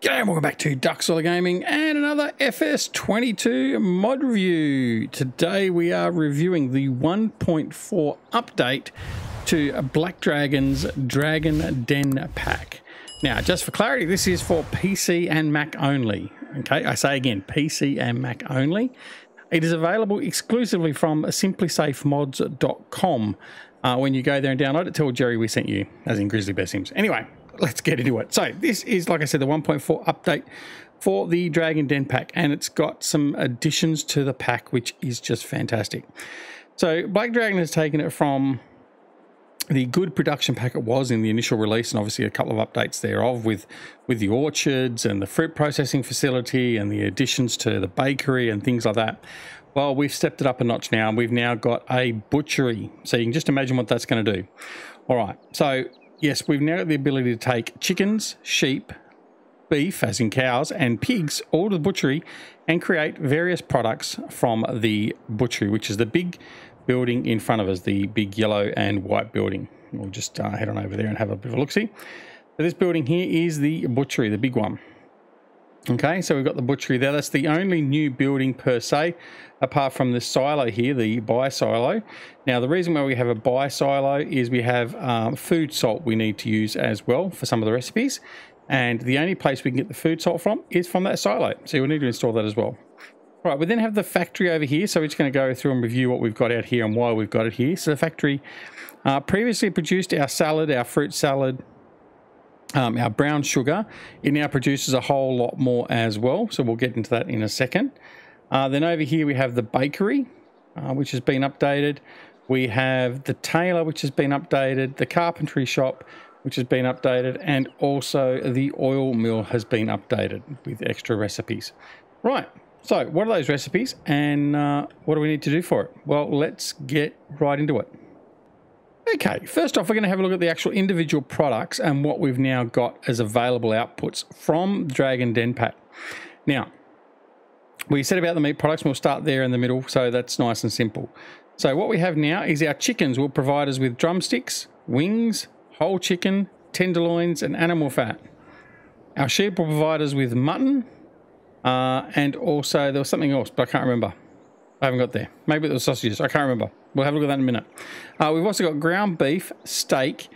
G'day and welcome back to Duckzorly Gaming and another FS22 mod review. Today we are reviewing the 1.4 update to Black Dragon's Dragon Den Pack. Now, just for clarity, this is for PC and Mac only. Okay, I say again, PC and Mac only. It is available exclusively from simplysafemods.com. Uh, when you go there and download it, tell Jerry we sent you, as in Grizzly Bear Sims. Anyway, let's get into it. So this is, like I said, the 1.4 update for the Dragon Den pack, and it's got some additions to the pack, which is just fantastic. So Black Dragon has taken it from the good production pack it was in the initial release, and obviously a couple of updates thereof with with the orchards and the fruit processing facility and the additions to the bakery and things like that. Well, we've stepped it up a notch now, and we've now got a butchery. So you can just imagine what that's going to do. All right, so yes, we've now got the ability to take chickens, sheep, beef, as in cows, and pigs all to the butchery and create various products from the butchery, which is the big building in front of us, the big yellow and white building. We'll just uh, head on over there and have a bit of a look-see. So this building here is the butchery, the big one. Okay, so we've got the butchery there. That's the only new building per se, apart from the silo here, the buy silo. Now, the reason why we have a buy silo is we have um, food salt we need to use as well for some of the recipes. And the only place we can get the food salt from is from that silo. So we'll need to install that as well. All right, we then have the factory over here. So we're just going to go through and review what we've got out here and why we've got it here. So the factory uh, previously produced our salad, our fruit salad, um, our brown sugar. It now produces a whole lot more as well. So we'll get into that in a second. Uh, then over here we have the bakery, uh, which has been updated. We have the tailor, which has been updated. The carpentry shop, which has been updated. And also the oil mill has been updated with extra recipes. Right. So what are those recipes and uh, what do we need to do for it? Well, let's get right into it. Okay, first off, we're going to have a look at the actual individual products and what we've now got as available outputs from Dragon Den Pack. Now, we said about the meat products, we'll start there in the middle, so that's nice and simple. So what we have now is our chickens will provide us with drumsticks, wings, whole chicken, tenderloins, and animal fat. Our sheep will provide us with mutton, uh, and also there was something else, but I can't remember. I haven't got there. Maybe it was sausages. I can't remember. We'll have a look at that in a minute. Uh, we've also got ground beef, steak,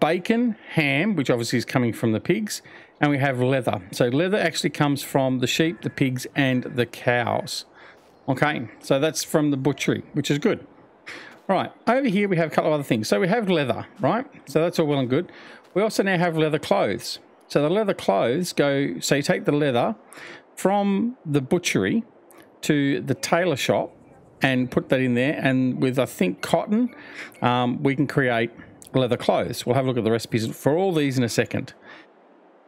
bacon, ham, which obviously is coming from the pigs, and we have leather. So leather actually comes from the sheep, the pigs, and the cows. Okay, so that's from the butchery, which is good. Right, over here we have a couple of other things. So we have leather, right? So that's all well and good. We also now have leather clothes. So the leather clothes go, so you take the leather from the butchery to the tailor shop and put that in there. And with, I think, cotton, um, we can create leather clothes. We'll have a look at the recipes for all these in a second.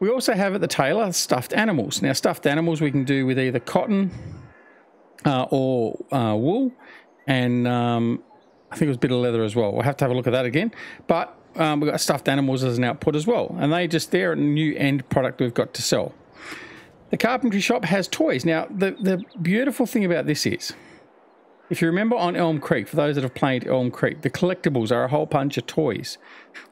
We also have at the tailor stuffed animals. Now, stuffed animals we can do with either cotton uh, or uh, wool, and um, I think it was a bit of leather as well. We'll have to have a look at that again. But um, we've got stuffed animals as an output as well, and they just they're a new end product we've got to sell. The carpentry shop has toys. Now, the, the beautiful thing about this is, if you remember on Elm Creek, for those that have played Elm Creek, the collectibles are a whole bunch of toys.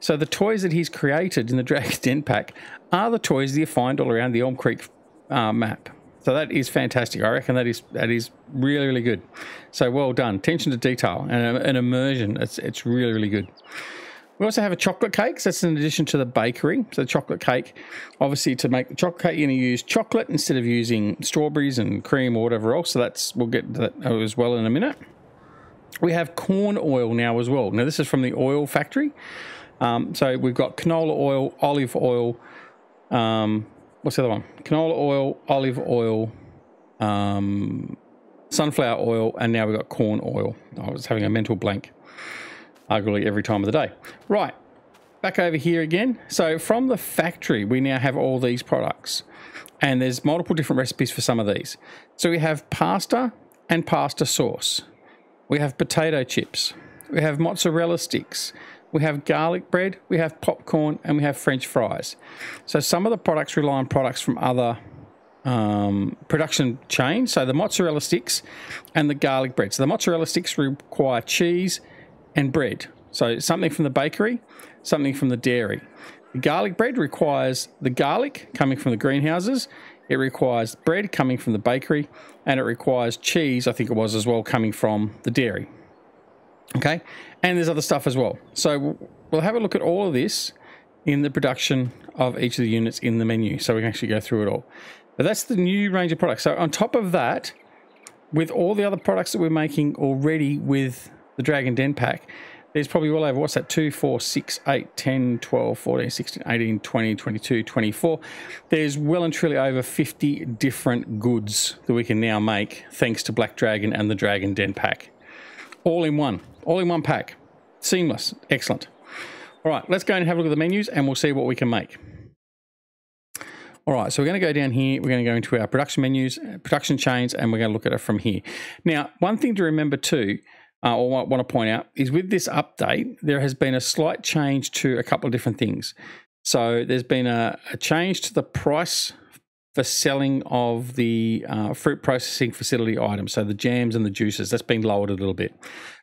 So the toys that he's created in the Dragon's Den pack are the toys that you find all around the Elm Creek uh, map. So that is fantastic. I reckon that is that is really really good. So well done. Attention to detail and an immersion. It's it's really really good. We also have a chocolate cake. So that's in addition to the bakery. So the chocolate cake, obviously to make the chocolate cake, you're going to use chocolate instead of using strawberries and cream or whatever else. So that's we'll get to that as well in a minute. We have corn oil now as well. Now this is from the oil factory. Um, so we've got canola oil, olive oil. Um, what's the other one? Canola oil, olive oil, um, sunflower oil, and now we've got corn oil. I was having a mental blank arguably every time of the day. Right, back over here again. So from the factory, we now have all these products. And there's multiple different recipes for some of these. So we have pasta and pasta sauce. We have potato chips. We have mozzarella sticks. We have garlic bread. We have popcorn. And we have french fries. So some of the products rely on products from other um, production chains. So the mozzarella sticks and the garlic bread. So the mozzarella sticks require cheese and bread. So something from the bakery, something from the dairy. The garlic bread requires the garlic coming from the greenhouses, it requires bread coming from the bakery, and it requires cheese, I think it was as well, coming from the dairy. Okay, and there's other stuff as well. So we'll have a look at all of this in the production of each of the units in the menu so we can actually go through it all. But that's the new range of products. So on top of that, with all the other products that we're making already with the Dragon Den pack, there's probably well over, what's that, 2, 4, 6, 8, 10, 12, 14, 16, 18, 20, 22, 24. There's well and truly over 50 different goods that we can now make thanks to Black Dragon and the Dragon Den pack. All in one, all in one pack. Seamless, excellent. All right, let's go and have a look at the menus and we'll see what we can make. All right, so we're going to go down here. We're going to go into our production menus, production chains, and we're going to look at it from here. Now, one thing to remember too, uh, or want to point out, is with this update, there has been a slight change to a couple of different things. So there's been a, a change to the price for selling of the uh, fruit processing facility items, so the jams and the juices. That's been lowered a little bit,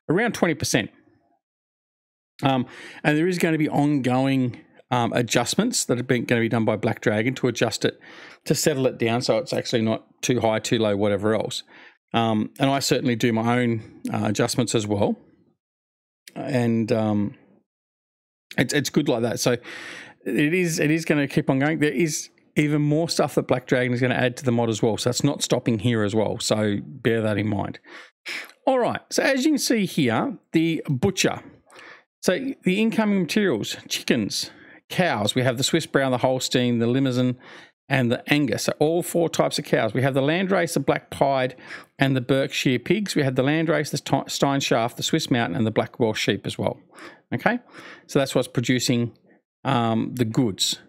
around 20%. Um, and there is going to be ongoing um, adjustments that are going to be done by Black Dragon to adjust it to settle it down so it's actually not too high, too low, whatever else. Um, and I certainly do my own uh, adjustments as well. And um, it's it's good like that. So it is it is going to keep on going. There is even more stuff that Black Dragon is going to add to the mod as well. So that's not stopping here as well. So bear that in mind. All right. So as you can see here, the butcher. So the incoming materials, chickens, cows. We have the Swiss Brown, the Holstein, the Limousin, and the Angus. So all four types of cows. We have the Landrace, the Black Pied, and the Berkshire pigs. We have the Landrace, the Steinschaf, the Swiss Mountain, and the Black Welsh sheep as well. Okay, so that's what's producing um, the goods.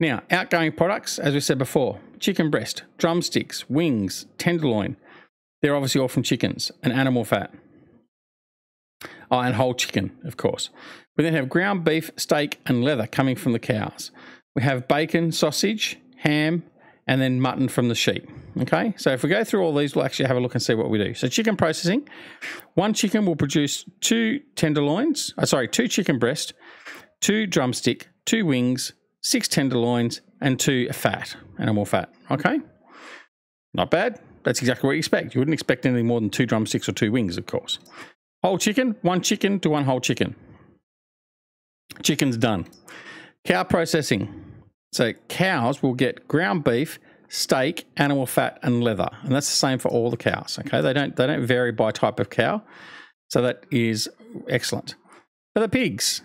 Now, outgoing products, as we said before, chicken breast, drumsticks, wings, tenderloin. They're obviously all from chickens and animal fat. Oh, and whole chicken, of course. We then have ground beef, steak, and leather coming from the cows. We have bacon, sausage, ham, and then mutton from the sheep. Okay, so if we go through all these, we'll actually have a look and see what we do. So, chicken processing one chicken will produce two tenderloins, uh, sorry, two chicken breast, two drumstick, two wings, six tenderloins, and two fat, animal fat. Okay, not bad. That's exactly what you expect. You wouldn't expect anything more than two drumsticks or two wings, of course. Whole chicken, one chicken to one whole chicken. Chicken's done. Cow processing. So cows will get ground beef, steak, animal fat, and leather, and that's the same for all the cows. Okay, they don't they don't vary by type of cow, so that is excellent. For the pigs,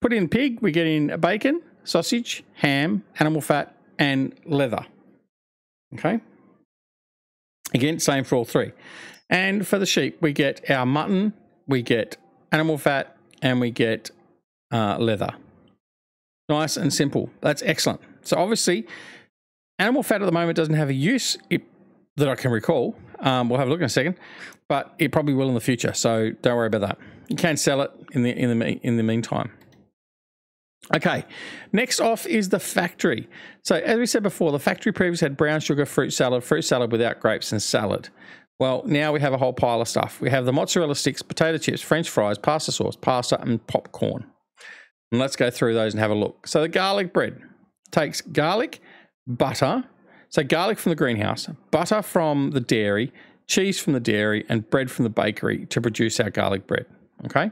put in pig, we get in bacon, sausage, ham, animal fat, and leather. Okay. Again, same for all three. And for the sheep, we get our mutton, we get animal fat, and we get uh, leather. Nice and simple. That's excellent. So obviously, animal fat at the moment doesn't have a use it, that I can recall. Um, we'll have a look in a second, but it probably will in the future. So don't worry about that. You can sell it in the in the in the meantime. Okay, next off is the factory. So as we said before, the factory previously had brown sugar fruit salad, fruit salad without grapes, and salad. Well, now we have a whole pile of stuff. We have the mozzarella sticks, potato chips, French fries, pasta sauce, pasta, and popcorn. And let's go through those and have a look. So the garlic bread takes garlic, butter, so garlic from the greenhouse, butter from the dairy, cheese from the dairy, and bread from the bakery to produce our garlic bread. Okay,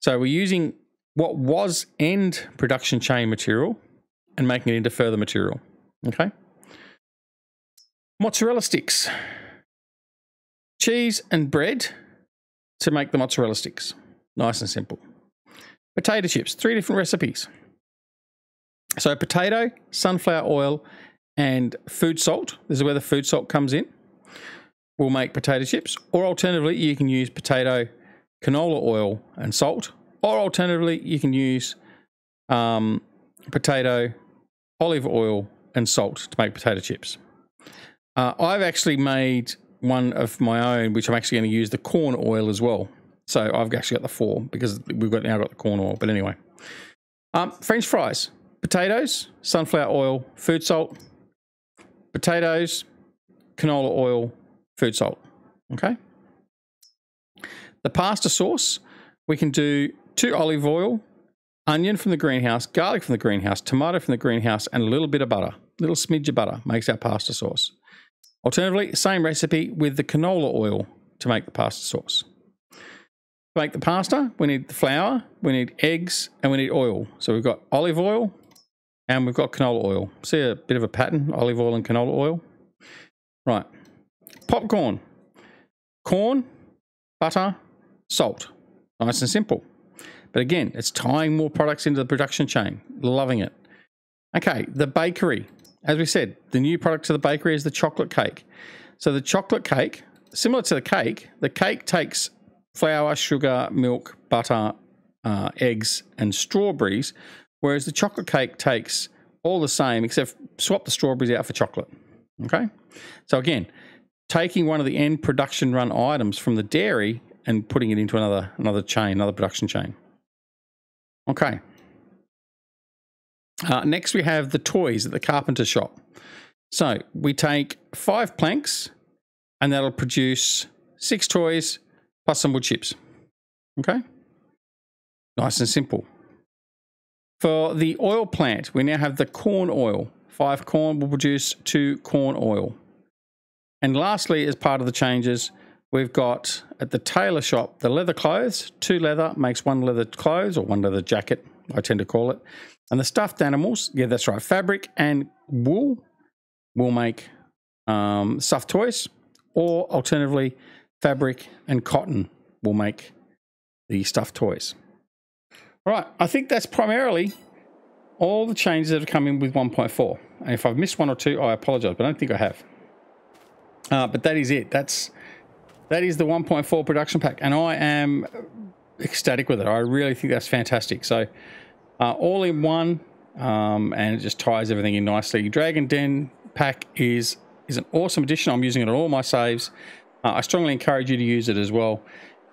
so we're using what was end production chain material and making it into further material. Okay, mozzarella sticks, cheese and bread to make the mozzarella sticks. Nice and simple. Potato chips, three different recipes. So potato, sunflower oil, and food salt. This is where the food salt comes in. We'll make potato chips, or alternatively, you can use potato, canola oil, and salt. Or alternatively, you can use um, potato, olive oil, and salt to make potato chips. Uh, I've actually made one of my own, which I'm actually going to use the corn oil as well. So I've actually got the four because we've got now got the corn oil. But anyway, um, French fries, potatoes, sunflower oil, food salt, potatoes, canola oil, food salt. Okay. The pasta sauce, we can do two olive oil, onion from the greenhouse, garlic from the greenhouse, tomato from the greenhouse, and a little bit of butter. Little smidge of butter makes our pasta sauce. Alternatively, same recipe with the canola oil to make the pasta sauce. Make the pasta, we need the flour, we need eggs, and we need oil. So we've got olive oil and we've got canola oil. See a bit of a pattern, olive oil and canola oil. Right. Popcorn. Corn, butter, salt. Nice and simple. But again, it's tying more products into the production chain. Loving it. Okay, the bakery. As we said, the new product to the bakery is the chocolate cake. So the chocolate cake, similar to the cake, the cake takes flour, sugar, milk, butter, uh, eggs, and strawberries, whereas the chocolate cake takes all the same except swap the strawberries out for chocolate. Okay, so again, taking one of the end production run items from the dairy and putting it into another another chain, another production chain. Okay. Uh, next, we have the toys at the carpenter shop. So we take five planks, and that'll produce six toys plus some wood chips. Okay? Nice and simple. For the oil plant, we now have the corn oil. Five corn will produce two corn oil. And lastly, as part of the changes, we've got at the tailor shop the leather clothes. Two leather makes one leather clothes or one leather jacket, I tend to call it. And the stuffed animals, yeah, that's right. Fabric and wool will make um, stuffed toys, or alternatively, fabric and cotton will make the stuffed toys. All right, I think that's primarily all the changes that have come in with 1.4. And if I've missed one or two, I apologize, but I don't think I have. Uh, but that is it. That's that is the 1.4 production pack, and I am ecstatic with it. I really think that's fantastic. So uh, all in one, um, and it just ties everything in nicely. Dragon Den pack is is an awesome addition. I'm using it on all my saves. Uh, I strongly encourage you to use it as well.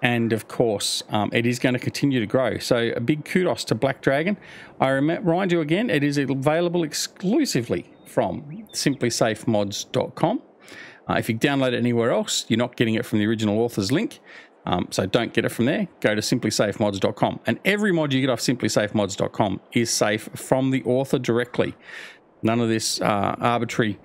And of course, um, it is going to continue to grow. So a big kudos to Black Dragon. I remind you again, it is available exclusively from simplysafemods.com. Uh, if you download it anywhere else, you're not getting it from the original author's link. Um, so don't get it from there. Go to simplysafemods.com. And every mod you get off simplysafemods.com is safe from the author directly. None of this uh, arbitrary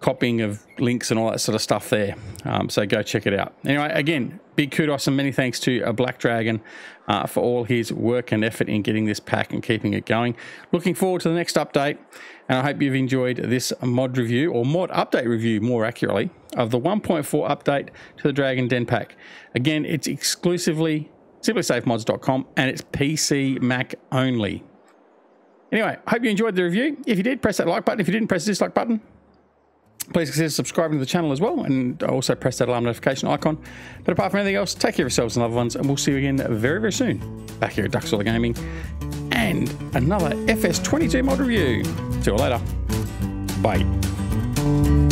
copying of links and all that sort of stuff there. Um, so go check it out. Anyway, again, big kudos and many thanks to a Black Dragon uh, for all his work and effort in getting this pack and keeping it going. Looking forward to the next update, and I hope you've enjoyed this mod review, or mod update review more accurately, of the 1.4 update to the Dragon Den pack. Again, it's exclusively simplysafemods.com and it's PC Mac only. Anyway, hope you enjoyed the review. If you did, press that like button. If you didn't, press the dislike button. Please consider subscribing to the channel as well and also press that alarm notification icon. But apart from anything else, take care of yourselves and loved ones, and we'll see you again very, very soon back here at Duckzorly Gaming and another FS22 mod review. See you later. Bye.